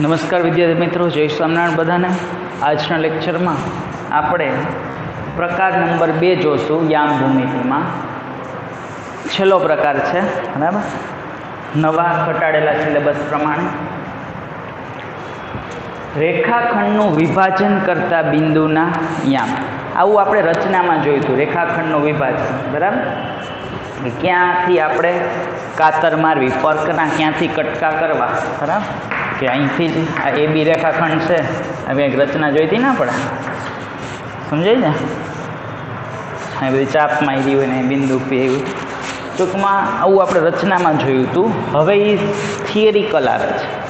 નમસ્કાર વિદ્યાર્થી મિત્રો, જય સ્વામિનારાયણ બધાને. આજના લેક્ચરમાં આપણે પ્રકાર નંબર બે જોશું યામ ભૂમિતિમાં છેલ્લો પ્રકાર છે, બરાબર? નવા ઘટાડેલા સિલેબસ પ્રમાણે. રેખાખંડનું વિભાજન કરતા બિંદુના યામ. આવું આપણે રચનામાં જોયું હતું, રેખાખંડનું વિભાજન, બરાબર? કે ક્યાંથી આપણે કાતર મારવી? પર્કના ક્યાંથી કટકા કરવા? બરાબર? કે અહીંથી જ આ એ બી રેખાખંડ છે. હવે એક રચના જોઈતી ના પડે. સમજાય ને આ બધી ચાપ મારી હોય ને બિંદુ પી એવું. ટૂંકમાં આવું આપણે રચનામાં જોયું હતું હવે એ થિયરિકલ આવે છે.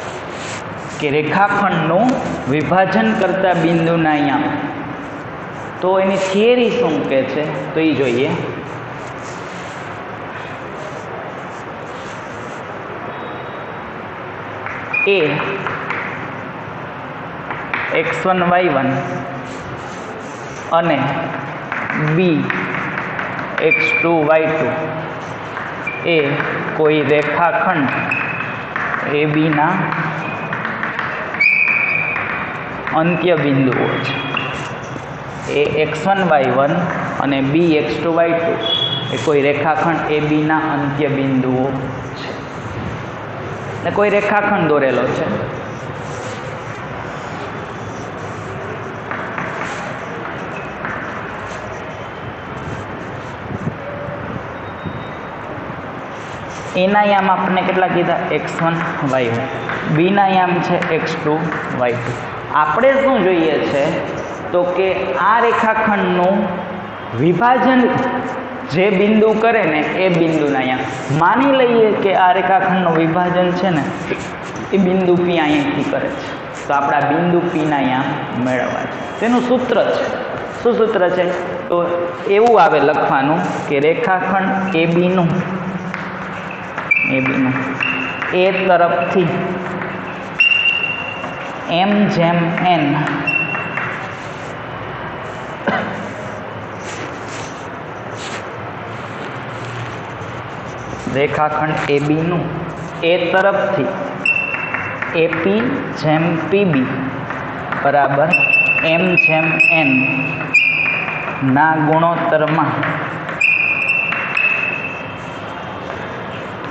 કે રેખાખંડનું વિભાજન કરતા બિંદુના અહીંયા. તો એની થિયરી શું કહે છે? તો એ જોઈએ. A x one y one અને B x two y two એ કોઈ રેખાખંડ. એ બીના અંત્ય બિંદુઓ છે. A x one y one અને B x two y two એ કોઈ રેખાખંડ એ બીના અંત્ય બિંદુઓ છે. ને કોઈ રેખાખંડ દોરેલો છે. એના યામ આપણને કેટલા કીધા? X one, y one. બીના યામ છે એક્સ ટુ, વાય ટુ. આપણે શું જોઈએ છે? તો કે આ રેખાખંડનું વિભાજન જે બિંદુ કરે ને એ બિંદુના અહીંયા. માની લઈએ કે આ રેખાખંડનું વિભાજન છે ને, એ બિંદુ પી અહીંયાથી કરે છે. તો આપણે બિંદુ પીના અહીંયા મેળવવા છે. તેનું સૂત્ર છે. શું સૂત્ર છે? તો એવું આવે લખવાનું કે રેખાખંડ એ બીનું એ બીનું એ તરફથી એમ જેમ એન રેખાખંડ એ બીનું એ તરફથી એપી જેમ પીબી બરાબર એમ જેમ એન ના ગુણોત્તરમાં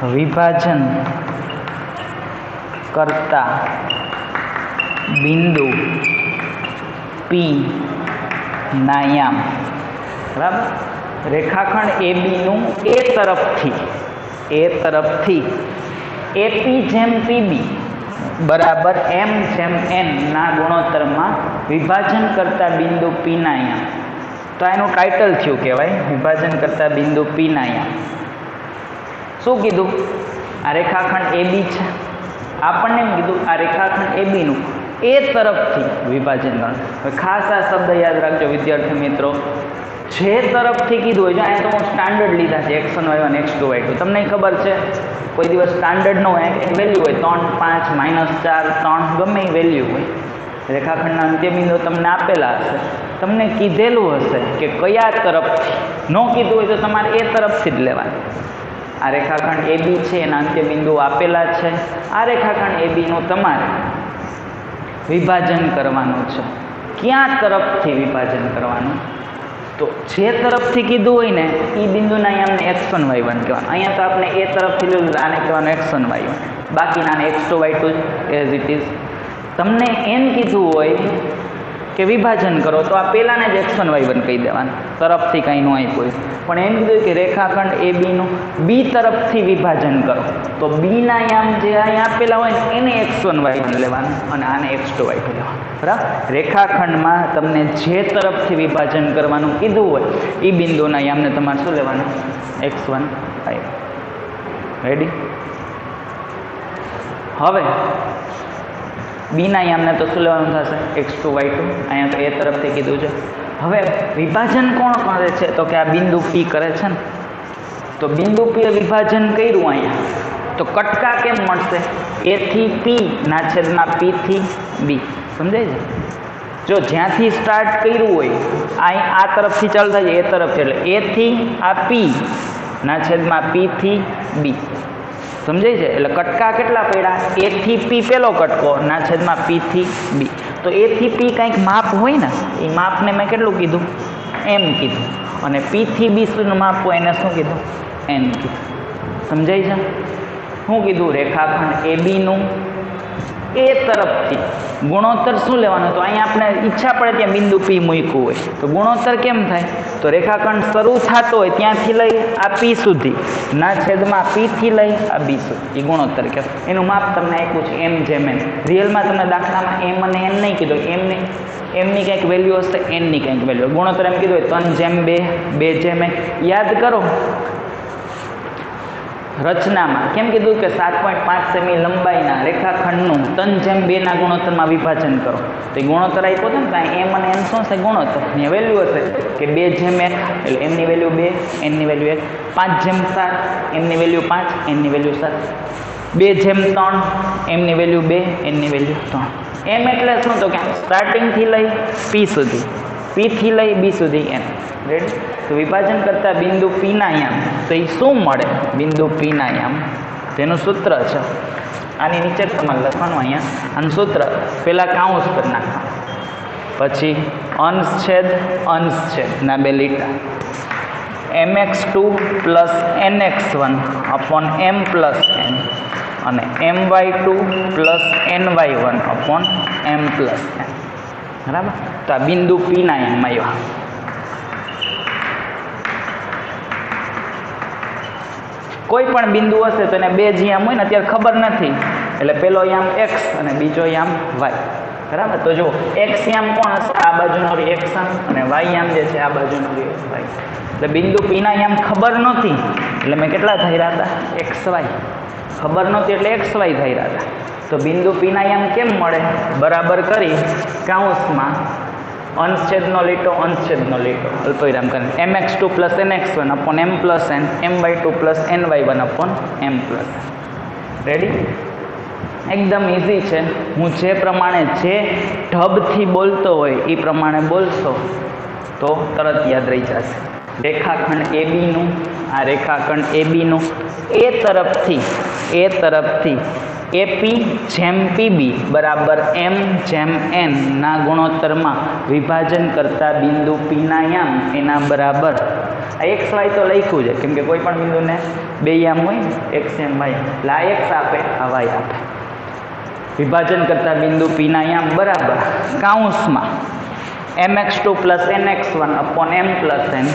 વિભાજન કરતા બિંદુ પી નાયામ બરાબર? રેખાખંડ એ બીનું એ તરફથી એ તરફથી. એપી જેમ પીબી, બરાબર એમ જેમ એન ના ગુણોત્તરમાં વિભાજન કરતા બિંદુ પીના તો એનું ટાઇટલ થયું કહેવાય, વિભાજન કરતા બિંદુ પીના શું કીધું? આ રેખાખંડ એ બી છે. આપણને કીધું, આ રેખાખંડ એ બીનું એ તરફથી વિભાજન ગણ. ખાસ આ શબ્દ યાદ રાખજો વિદ્યાર્થી મિત્રો. જે તરફથી કીધું હોય છે અહીંયા તો હું સ્ટાન્ડર્ડ લીધા છે x one y one x two y two તમને ખબર છે? કોઈ દિવસ સ્ટાન્ડર્ડ ન વેલ્યુ હોય, ત્રણ, પાંચ માઇનસ ચાર, ત્રણ, ગમે એ વેલ્યુ હોય. રેખાખંડના અંત્યબિંદુ તમને આપેલા હશે. તમને કીધેલું હશે કે કયા તરફથી. ન કીધું હોય તો તમારે એ તરફથી જ લેવાનું. આ રેખાખંડ એ બી છે, એના અંત્ય બિંદુ આપેલા છે. આ રેખાખંડ એ બીનું તમારે વિભાજન કરવાનું છે. ક્યાં તરફથી વિભાજન કરવાનું? તો જે તરફથી કીધું હોય ને એ બિંદુના અહીંયા એક્સ વન વાય વન કહેવાનું. અહીંયા તો આપણે એ તરફથી લીધું, આને કહેવાનું એક્સ વન વાય વન બાકીના x two y two as it is તમને એમ કીધું હોય કે વિભાજન કરો, તો આ પહેલાંને જ એક્સ વન વાય વન કહી દેવાનું. તરફથી કંઈ ન આપ્યું પણ એમ કીધું કે રેખાખંડ એ બીનું બી તરફથી વિભાજન કરો. તો બીના યામ જે અહીંયા આપેલા હોય એને એક્સ વન વાય વન લેવાનું અને આને એક્સ ટુ વાય ટુ લેવાનું. બરાબર? રેખાખંડમાં તમને જે તરફથી વિભાજન કરવાનું કીધું હોય એ બિંદુના યામને તમારે શું લેવાનું? એક્સ વન રેડી હવે બીના યામને તો શું લેવાનું થશે? એક્સ ટુ વાય ટુ અહીંયા તો એ તરફથી કીધું છે. હવે વિભાજન કોણ કરે છે? તો કે આ બિંદુ પી કરે છે ને? તો બિંદુ પી વિભાજન કર્યું અહીંયા. તો કટકા કેમ મળશે? એ થી પી ના છેદમાં પી થી બી સમજાય છે? જો જ્યાંથી સ્ટાર્ટ કર્યું હોય, આ આ તરફથી ચાલતા જાય એ તરફ એટલે એથી આ પી ના છેદમાં પી થી બી સમજાય છે? એટલે કટકા કેટલા પડ્યા? એ થી પી પેલો કટકો, ના છેદમાં પી થી બી તો એ થી પી કંઈક માપ હોય ને, એ માપને મેં કેટલું કીધું? એમ કીધું. અને પી થી બી સુધીનું માપ હોય એને શું કીધું? એમ કીધું. સમજાય છે? શું કીધું? રેખાખંડ એ બીનું એ તરફથી. ગુણોત્તર શું લેવાનું? તો અહીંયા આપણે ઈચ્છા પડે ત્યાં બિંદુ પી મૂક્યું હોય. તો ગુણોત્તર કેમ થાય? તો રેખાખંડ શરૂ થતો હોય ત્યાંથી લઈ આ પી સુધી. ના છેદમાં પીથી લઈ આ બી સુધી. એ ગુણોત્તર કે એનું માપ તમને આપ્યું છે એમ જેમ એન રિયલમાં તમને દાખલામાં એમ અને એન નહીં કીધું. એમને એમની કંઈક વેલ્યુ હશે એનની કંઈક વેલ્યુ ગુણોત્તર એમ કીધું હોય, ત્રણ જેમ બે બે જેમ એક યાદ કરો રચનામાં કેમ કીધું કે સાત પોઈન્ટ પાંચ સેમી લંબાઈના રેખાખંડનું ત્રણ જેમ બેના ગુણોત્તરમાં વિભાજન કરો. તો એ ગુણોત્તર આપ્યો હતો ને ત્યાં એમ અને એમ શું છે ગુણોત્તર. એની વેલ્યુ હશે કે બે જેમ એક, એટલે એમની વેલ્યુ બે એમની વેલ્યુ એક. પાંચ જેમ સાત, એમની વેલ્યુ પાંચ એમની વેલ્યુ સાત. બે જેમ ત્રણ, એમની વેલ્યુ બે એમની વેલ્યુ ત્રણ. એમ એટલે શું? તો કે સ્ટાર્ટિંગથી લઈ પી સુધી. પીથી લઈ બી સુધી એમ. રેડી તો વિભાજન કરતા બિંદુ પીના યામ તો એ શું મળે? બિંદુ પીના યામ તેનું સૂત્ર છે. આની નીચે તમારે લખવાનું અહીંયા. આનું સૂત્ર પહેલાં કાઉન્સ કરી નાખવાનું. પછી અંશ છેદ અંશ છેદ. ના, બે લીટા. M x two plus n x one upon m plus n અને m y two plus n y one upon m plus n બરાબર? તો આ બિંદુ પીના એમ આવ્યા. કોઈ પણ બિંદુ હશે તો એને બે યામ હોય ને અત્યારે ખબર નથી. એટલે પેલો યામ એક્સ અને બીજો યામ વાય બરાબર? તો જો એક્સ યામ કોણ હશે? આ બાજુનો એક્સ અને વાય યામ જે છે, આ બાજુનો વાય એટલે બિંદુ પીના યામ ખબર નહોતી. એટલે મેં કેટલા થઈ રહ્યા હતા? એક્સ વાય ખબર નહોતી એટલે એક્સ વાય થઈ રહ્યા હતા. તો બિંદુ પીના યામ કેમ મળે? બરાબર કરી કાઉન્સમાં અંશછેદનો લીટો, અનછેદનો લીટો. અલ્પવિરામ કરે m x two plus n x one upon m plus n m y two plus n y one upon m plus ready એકદમ ઇઝી છે. હું જે પ્રમાણે જે ઢબથી બોલતો હોય એ પ્રમાણે બોલશો, તો તરત યાદ રહી જશે. રેખાખંડ એ બીનું આ રેખાખંડ એ બીનું એ તરફથી એ તરફથી એપી જેમ પીબી બરાબર એમ જેમ એનના ગુણોત્તરમાં વિભાજન કરતા બિંદુ પીના યામ એના બરાબર. આ એક્સ વાય તો લખ્યું છે, કેમ કે કોઈ પણ બિંદુને બે યામ હોય એક્સ એમ વાય લાયક્સ આપે આ વાય આપે. વિભાજન કરતા બિંદુ પીના યામ બરાબર. કાઉન્સમાં m x two plus n x one upon m plus n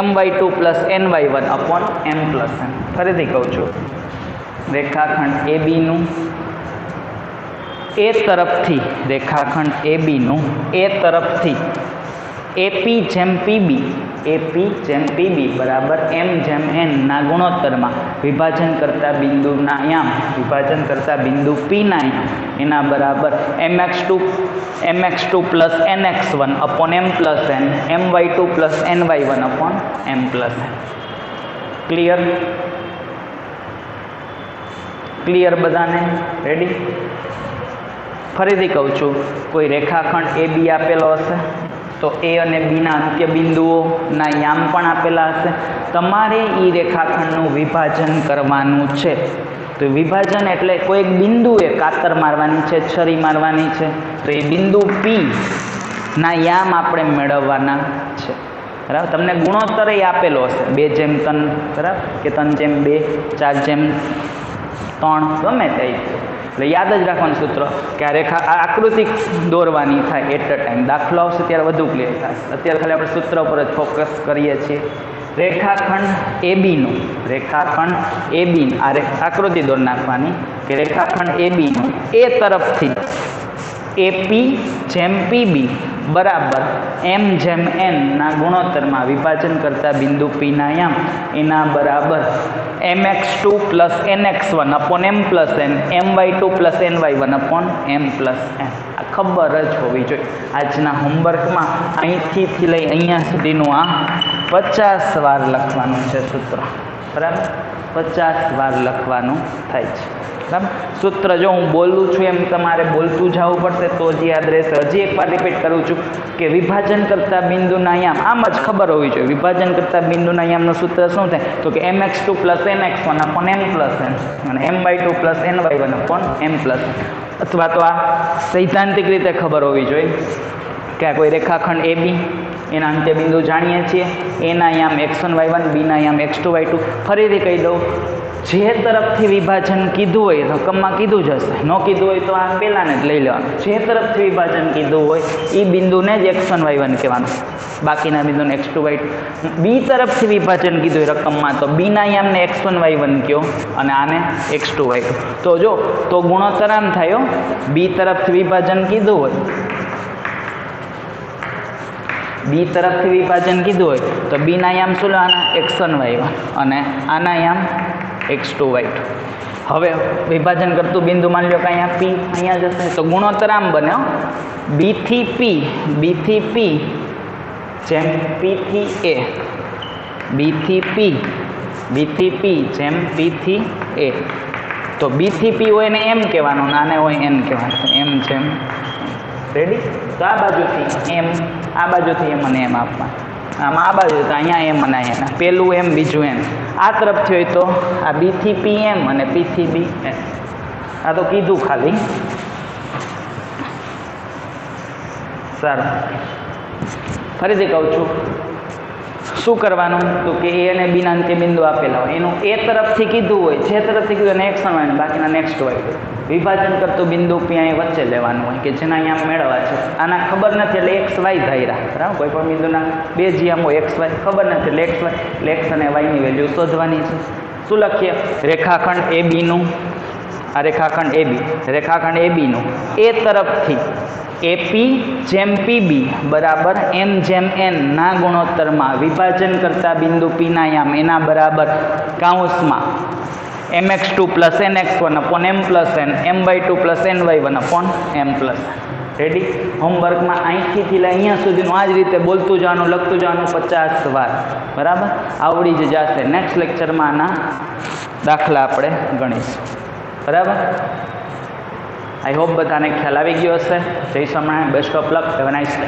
m y two plus n y one upon m plus n ફરીથી કહું છું. રેખાખંડ એ બીનું એ તરફથી, રેખાખંડ એ બીનું એ તરફથી એપી જેમ પીબી એપી જેમ પીબી બરાબર? એમ જેમ એનના ગુણોત્તરમાં. વિભાજન કરતા બિંદુના યામ, વિભાજન કરતા બિંદુ પીના યામ. એના બરાબર m x two m x two plus n x one upon m plus n m y two plus n y one upon m plus n clear clear બધાને? રેડી ફરીથી કહું છું, કોઈ રેખાખંડ એ બી આપેલો હશે, તો એ અને બીના અંત્ય બિંદુઓના યામ પણ આપેલા હશે. તમારે એ રેખાખંડનું વિભાજન કરવાનું છે. તો વિભાજન એટલે કોઈક બિંદુએ કાતર મારવાની છે, છરી મારવાની છે, તો એ બિંદુ પી ના યામ આપણે મેળવવાના છે. બરાબર? તમને ગુણોત્તર આપેલો હશે. બે જેમ ત્રણ બરાબર? કે ત્રણ જેમ બે, ચાર જેમ ત્રણ ગમે તે. એટલે યાદ જ રાખવાનું સૂત્ર કે આ રેખા આ આકૃતિ દોરવાની થાય એટ અ ટાઈમ દાખલો આવશે ત્યારે વધુ ક્લિયર થાય. અત્યારે ખાલી આપણે સૂત્ર પર જ ફોકસ કરીએ છીએ. રેખાખંડ એ બીનું રેખાખંડ એ બી આ આકૃતિ દોર નાખવાની કે રેખાખંડ એ બીનું એ તરફથી એપી જેમ પીબી બરાબર. એમ જેમ એનના ગુણોત્તરમાં વિભાજન કરતા બિંદુ પીના યામ, એના બરાબર m x two plus n x one upon m plus n m y two plus n y one upon m plus n આ ખબર જ હોવી જોઈએ. આજના હોમવર્કમાં અહીંથી લઈ અહીંયા સુધીનું આ પચાસ વાર લખવાનું છે સૂત્ર. બરાબર પચાસ વાર લખવાનું થાય છે. બરાબર? સૂત્ર જો હું બોલું છું, એમ તમારે બોલતું જવું પડશે, તો જ યાદ રહેશે. હજી એકવાર રિપીટ કરું છું કે વિભાજન કરતા બિંદુના યામ, આમ જ ખબર હોવી જોઈએ. વિભાજન કરતા બિંદુના યામનું સૂત્ર શું થાય? તો કે m x two plus n x one upon m plus n અને m y two plus n y one upon m plus અથવા તો આ સૈદ્ધાંતિક રીતે ખબર હોવી જોઈએ. કે આ કોઈ રેખાખંડ એ બી એના અંત્ય બિંદુ જાણીએ છીએ. એના યામ એક્સ વન વાય વન બીના યામ એક્સ ટુ વાય ટુ ફરીથી કહી દઉં, જે તરફથી વિભાજન કીધું હોય રકમમાં કીધું જ હશે. ન કીધું હોય તો આ પહેલાંને જ લઈ લેવાનું. જે તરફથી વિભાજન કીધું હોય એ બિંદુને જ એક્સ વન વાય વન કહેવાનું. બાકીના બિંદુને x two y two B તરફથી વિભાજન કીધું હોય રકમમાં તો બીના યામને એક્સ વન વાય વન કહો અને આને એક્સ ટુ વાય ટુ તો જો, તો ગુણોત્તર થયો બી તરફથી વિભાજન કીધું હોય બી તરફથી વિભાજન કીધું હોય તો બીના યામ શું લેવાના? એક્સ વન વાય અને આના યામ એક્સ ટુ વાય ટુ હવે વિભાજન કરતું બિંદુ માની લો કે અહીંયા પી અહીંયા જશે તો ગુણોત્તર આમ બન્યો. બીથી પી બીથી પી જેમ પીથી એ બીથી પી બીથી પી જેમ પીથી એ તો બીથી પી હોય ને એમ કહેવાનું નાને હોય એમ કહેવાનું. એમ જેમ રેડી તો આ બાજુથી એમ આ બાજુથી એમ અને એમ આપવા. આમાં આ બાજુ તો અહીંયા એમ અને અહીંયા. પેલું એમ, બીજું એમ. આ તરફથી હોય તો આ બીથી પી એમ અને પીથી બી એમ આ તો કીધું ખાલી. સારું. ફરીથી કહું છું. શું કરવાનું? તો કે એ અને બીના અંત્ય બિંદુ આપેલા હોય. એનું એ તરફથી કીધું હોય, જે તરફથી કીધું એને એક્સ વાય બાકીના નેક્સ્ટ હોય. વિભાજન કરતું બિંદુ પ્યાંય વચ્ચે લેવાનું હોય, કે જેના અહીંયા મેળવવા છે. આના ખબર નથી, એટલે એક્સ, વાય ધાર્યા. બરાબર? કોઈ પણ બિંદુના બે જીએમ હોય, એક્સ, વાય, ખબર નથી, એટલે એક્સ, વાય, એટલે એક્સ અને વાયની વેલ્યુ શોધવાની છે. શું લખીએ? રેખાખંડ એ બીનું આ રેખાખંડ એ બી રેખાખંડ એ એ તરફથી એપી જેમ પીબી બરાબર એમ જેમ એન ના ગુણોત્તરમાં વિભાજન કરતા બિંદુ પીના યામ એના બરાબર કાઉન્સમાં m x two plus n x one upon m plus n m y two plus n y one upon m plus ready હોમવર્કમાં અહીંથી અહીંયા સુધીનું આ જ રીતે બોલતું જવાનું, લખતું જવાનું પચાસ વાર. બરાબર? આવડી જ જશે. નેક્સ્ટ લેક્ચરમાં આના દાખલા આપણે ગણીશું. બરાબર? આઈ હોપ બધાને ખ્યાલ આવી ગયો હશે. જય Swaminarayan. Best of luck have nice day